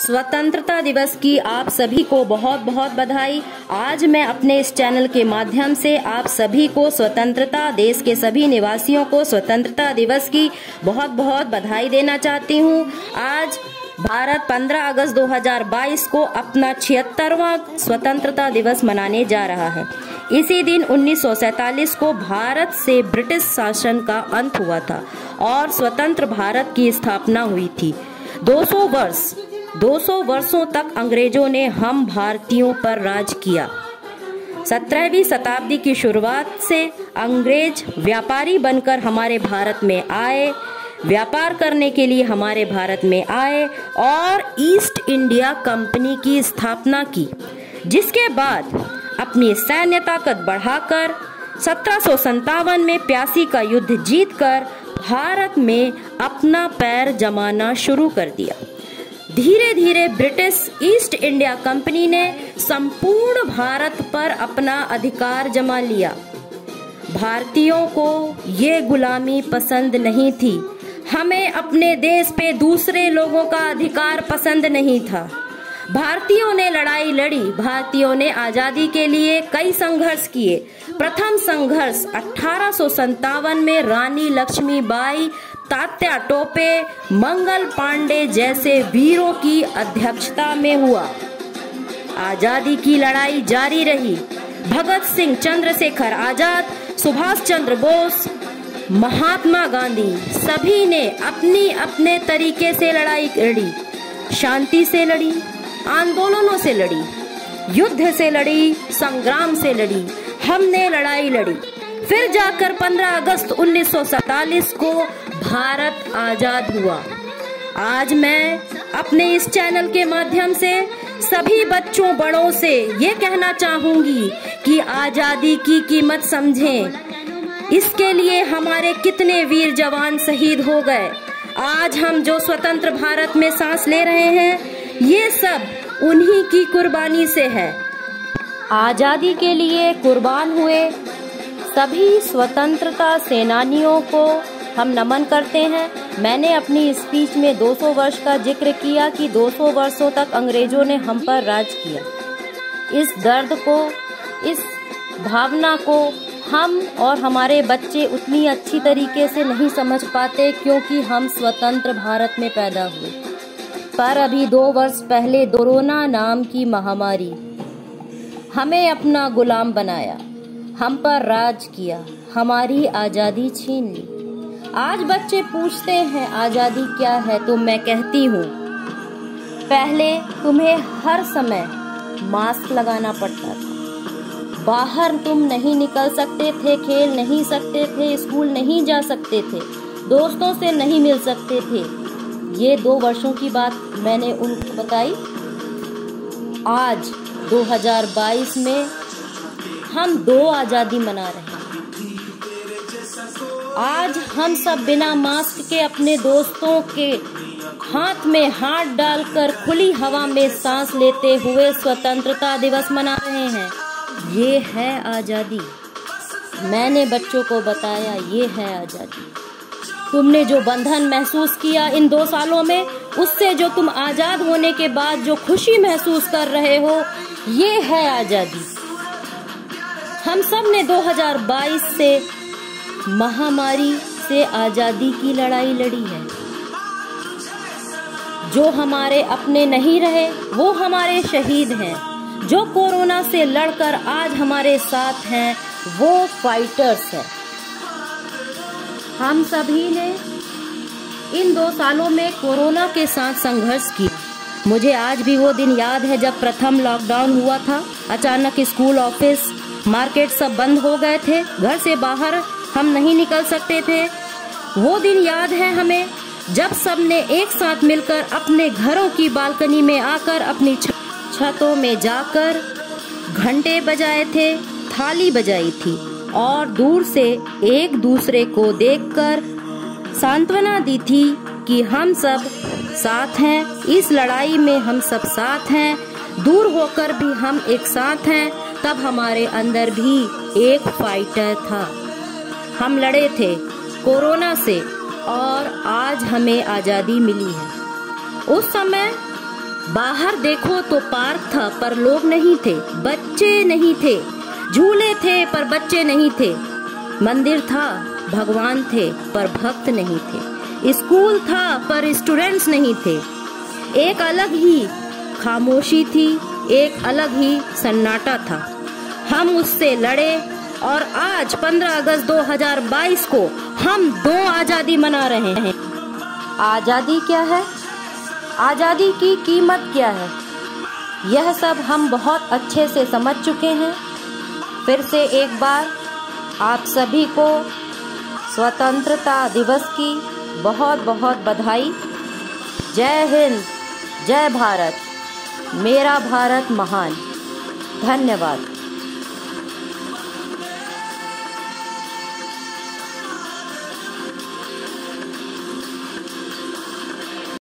स्वतंत्रता दिवस की आप सभी को बहुत बहुत बधाई। आज मैं अपने इस चैनल के माध्यम से आप सभी को स्वतंत्रता, देश के सभी निवासियों को स्वतंत्रता दिवस की बहुत बहुत बधाई देना चाहती हूँ। आज भारत 15 अगस्त 2022 को अपना छिहत्तरवा स्वतंत्रता दिवस मनाने जा रहा है। इसी दिन 1947 को भारत से ब्रिटिश शासन का अंत हुआ था और स्वतंत्र भारत की स्थापना हुई थी। 200 वर्ष 200 वर्षों तक अंग्रेज़ों ने हम भारतीयों पर राज किया। सत्रहवीं शताब्दी की शुरुआत से अंग्रेज़ व्यापारी बनकर हमारे भारत में आए, व्यापार करने के लिए हमारे भारत में आए और ईस्ट इंडिया कंपनी की स्थापना की, जिसके बाद अपनी सैन्य ताकत बढ़ाकर सत्रह में प्यासी का युद्ध जीतकर भारत में अपना पैर जमाना शुरू कर दिया। धीरे धीरे ब्रिटिश ईस्ट इंडिया कंपनी ने संपूर्ण भारत पर अपना अधिकार जमा लिया। भारतीयों को ये गुलामी पसंद नहीं थी। हमें अपने देश पे दूसरे लोगों का अधिकार पसंद नहीं था। भारतीयों ने लड़ाई लड़ी। भारतीयों ने आज़ादी के लिए कई संघर्ष किए। प्रथम संघर्ष अठारह में रानी लक्ष्मीबाई तात्या टोपे मंगल पांडे जैसे वीरों की अध्यक्षता में हुआ। आज़ादी की लड़ाई जारी रही। भगत सिंह चंद्रशेखर आज़ाद, सुभाष चंद्र बोस, महात्मा गांधी सभी ने अपनी अपने तरीके से लड़ाई लड़ी। शांति से लड़ी, आंदोलनों से लड़ी, युद्ध से लड़ी, संग्राम से लड़ी, हमने लड़ाई लड़ी। फिर जाकर 15 अगस्त 1947 को भारत आज़ाद हुआ। आज मैं अपने इस चैनल के माध्यम से सभी बच्चों, बड़ों से ये कहना चाहूँगी कि आज़ादी की कीमत समझें। इसके लिए हमारे कितने वीर जवान शहीद हो गए। आज हम जो स्वतंत्र भारत में सांस ले रहे हैं, ये सब उन्हीं की कुर्बानी से है। आज़ादी के लिए कुर्बान हुए सभी स्वतंत्रता सेनानियों को हम नमन करते हैं। मैंने अपनी स्पीच में 200 वर्ष का ज़िक्र किया कि 200 वर्षों तक अंग्रेज़ों ने हम पर राज किया। इस दर्द को, इस भावना को हम और हमारे बच्चे उतनी अच्छी तरीके से नहीं समझ पाते क्योंकि हम स्वतंत्र भारत में पैदा हुए। पर अभी दो वर्ष पहले कोरोना नाम की महामारी हमें अपना गुलाम बनाया। हम पर राज किया। हमारी आज़ादी छीन ली। आज बच्चे पूछते हैं, आज़ादी क्या है? तो मैं कहती हूँ, पहले तुम्हें हर समय मास्क लगाना पड़ता था। बाहर तुम नहीं निकल सकते थे, खेल नहीं सकते थे, स्कूल नहीं जा सकते थे, दोस्तों से नहीं मिल सकते थे। ये दो वर्षों की बात मैंने उनको बताई। आज 2022 में हम दो आज़ादी मना रहे हैं। आज हम सब बिना मास्क के अपने दोस्तों के हाथ में हाथ डालकर खुली हवा में सांस लेते हुए स्वतंत्रता दिवस मना रहे हैं। ये है आज़ादी। मैंने बच्चों को बताया, ये है आज़ादी। तुमने जो बंधन महसूस किया इन दो सालों में, उससे जो तुम आज़ाद होने के बाद जो खुशी महसूस कर रहे हो, ये है आज़ादी। हम सबने 2022 से महामारी से आज़ादी की लड़ाई लड़ी है। जो हमारे अपने नहीं रहे, वो हमारे शहीद हैं। जो कोरोना से लड़कर आज हमारे साथ हैं, वो फाइटर्स हैं। हम सभी ने इन दो सालों में कोरोना के साथ संघर्ष किया। मुझे आज भी वो दिन याद है जब प्रथम लॉकडाउन हुआ था। अचानक स्कूल ऑफ़िस मार्केट सब बंद हो गए थे। घर से बाहर हम नहीं निकल सकते थे। वो दिन याद है हमें, जब सबने एक साथ मिलकर अपने घरों की बालकनी में आकर अपनी छतों में जाकर घंटे बजाए थे, थाली बजाई थी और दूर से एक दूसरे को देखकर सांत्वना दी थी कि हम सब साथ हैं, इस लड़ाई में हम सब साथ हैं, दूर होकर भी हम एक साथ हैं, तब हमारे अंदर भी एक फाइटर था। हम लड़े थे कोरोना से और आज हमें आज़ादी मिली है। उस समय बाहर देखो तो पार्क था पर लोग नहीं थे, बच्चे नहीं थे। झूले थे पर बच्चे नहीं थे। मंदिर था, भगवान थे पर भक्त नहीं थे। स्कूल था पर स्टूडेंट्स नहीं थे। एक अलग ही खामोशी थी, एक अलग ही सन्नाटा था। हम उससे लड़े और आज 15 अगस्त 2022 को हम दो आज़ादी मना रहे हैं। आज़ादी क्या है? आज़ादी की कीमत क्या है? यह सब हम बहुत अच्छे से समझ चुके हैं। फिर से एक बार आप सभी को स्वतंत्रता दिवस की बहुत बहुत बधाई। जय हिंद, जय भारत। मेरा भारत महान। धन्यवाद।